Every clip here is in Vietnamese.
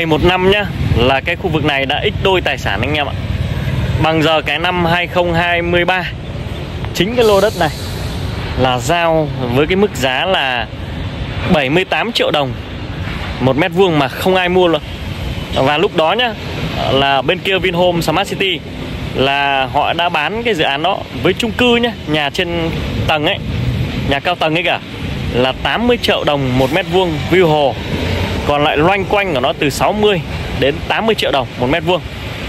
Ngày một năm nhá là cái khu vực này đã ít đôi tài sản anh em ạ. Bằng giờ cái năm 2023 chính cái lô đất này là giao với cái mức giá là 78 triệu đồng một mét vuông mà không ai mua luôn. Và lúc đó nhá là bên kia Vinhome Smart City là họ đã bán cái dự án đó với chung cư nhá, nhà trên tầng ấy, nhà cao tầng ấy cả là 80 triệu đồng một mét vuông view hồ còn lại loanh quanh của nó từ 60 đến 80 triệu đồng một mét vuông.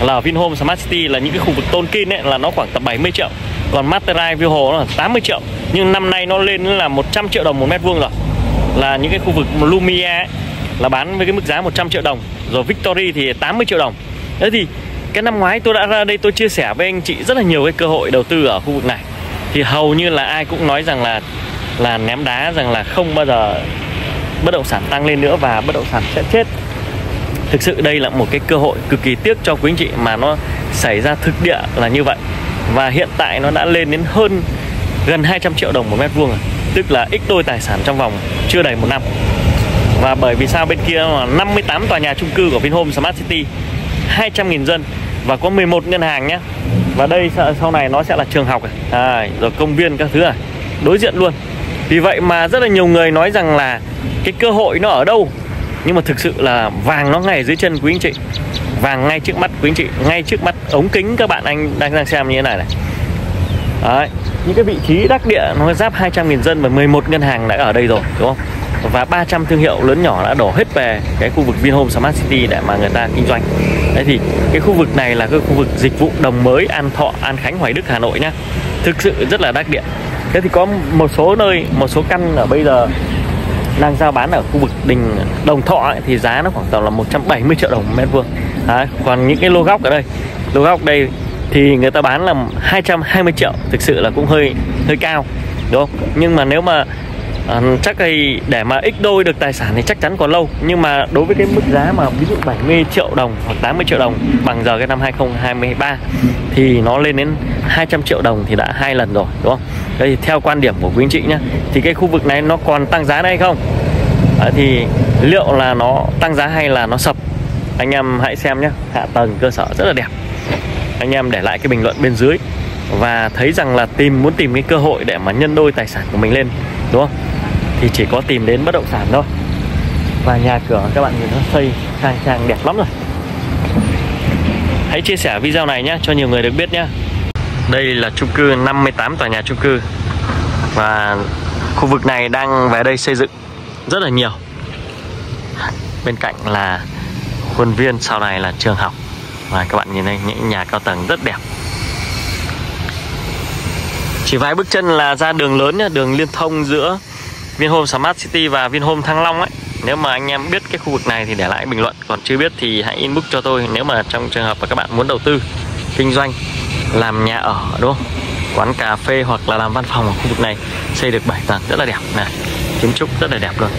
Là ở Vinhome Smart City là những cái khu vực tôn kinh ấy là nó khoảng tầm 70 triệu. Còn Materai View Hồ nó là 80 triệu. Nhưng năm nay nó lên là 100 triệu đồng một mét vuông rồi. Là những cái khu vực Lumia ấy, là bán với cái mức giá 100 triệu đồng. Rồi Victory thì 80 triệu đồng. Thế thì cái năm ngoái tôi đã ra đây tôi chia sẻ với anh chị rất là nhiều cái cơ hội đầu tư ở khu vực này. Thì hầu như là ai cũng nói rằng là là ném đá rằng là không bao giờ bất động sản tăng lên nữa và bất động sản sẽ chết. Thực sự đây là một cái cơ hội cực kỳ tiếc cho quý anh chị mà nó xảy ra thực địa là như vậy. Và hiện tại nó đã lên đến hơn gần 200 triệu đồng một mét vuông rồi. Tức là ít đôi tài sản trong vòng chưa đầy một năm. Và bởi vì sao bên kia là 58 tòa nhà chung cư của Vinhome Smart City 200.000 dân và có 11 ngân hàng nhé và đây sau này nó sẽ là trường học à, rồi công viên các thứ à. Đối diện luôn vì vậy mà rất là nhiều người nói rằng là cái cơ hội nó ở đâu? Nhưng mà thực sự là vàng nó ngay dưới chân quý anh chị. Vàng ngay trước mắt quý anh chị ngay trước mắt ống kính các bạn anh đang đang xem như thế này này. Đấy, những cái vị trí đắc địa nó giáp 200.000 dân và 11 ngân hàng đã ở đây rồi đúng không? Và 300 thương hiệu lớn nhỏ đã đổ hết về cái khu vực Vinhome Smart City để mà người ta kinh doanh. Đấy thì cái khu vực này là cái khu vực dịch vụ đồng mới An Thọ An Khánh Hoài Đức Hà Nội nhá. Thực sự rất là đắc địa thế thì có một số nơi một số căn ở bây giờ đang giao bán ở khu vực đình Đồng Thọ ấy, thì giá nó khoảng tầm là 170 triệu đồng một mét vuông. Đấy, còn những cái lô góc ở đây lô góc đây thì người ta bán là 220 triệu thực sự là cũng hơi hơi cao đúng không? Nhưng mà nếu mà à, chắc thì để mà ích đôi được tài sản thì chắc chắn còn lâu. Nhưng mà đối với cái mức giá mà ví dụ 70 triệu đồng hoặc 80 triệu đồng bằng giờ cái năm 2023 thì nó lên đến 200 triệu đồng thì đã hai lần rồi đúng không? Đây theo quan điểm của quý anh chị nhé thì cái khu vực này nó còn tăng giá hay không? À, thì liệu là nó tăng giá hay là nó sập? Anh em hãy xem nhé hạ tầng cơ sở rất là đẹp. Anh em để lại cái bình luận bên dưới và thấy rằng là tìm muốn tìm cái cơ hội để mà nhân đôi tài sản của mình lên đúng không? Thì chỉ có tìm đến bất động sản thôi. Và nhà cửa các bạn nhìn nó xây khang trang đẹp lắm rồi. Hãy chia sẻ video này nhé cho nhiều người được biết nhé đây là chung cư 58 tòa nhà chung cư. Và khu vực này đang về đây xây dựng rất là nhiều. Bên cạnh là khuôn viên sau này là trường học. Và các bạn nhìn đây những nhà cao tầng rất đẹp. Chỉ vài bước chân là ra đường lớn nhá, đường liên thông giữa Vinhome Smart City và Vinhome Thăng Long ấy. Nếu mà anh em biết cái khu vực này thì để lại bình luận. Còn chưa biết thì hãy inbox cho tôi nếu mà trong trường hợp mà các bạn muốn đầu tư, kinh doanh làm nhà ở, đúng không? Quán cà phê hoặc là làm văn phòng ở khu vực này, xây được 7 tầng, rất là đẹp. Này, kiến trúc rất là đẹp luôn.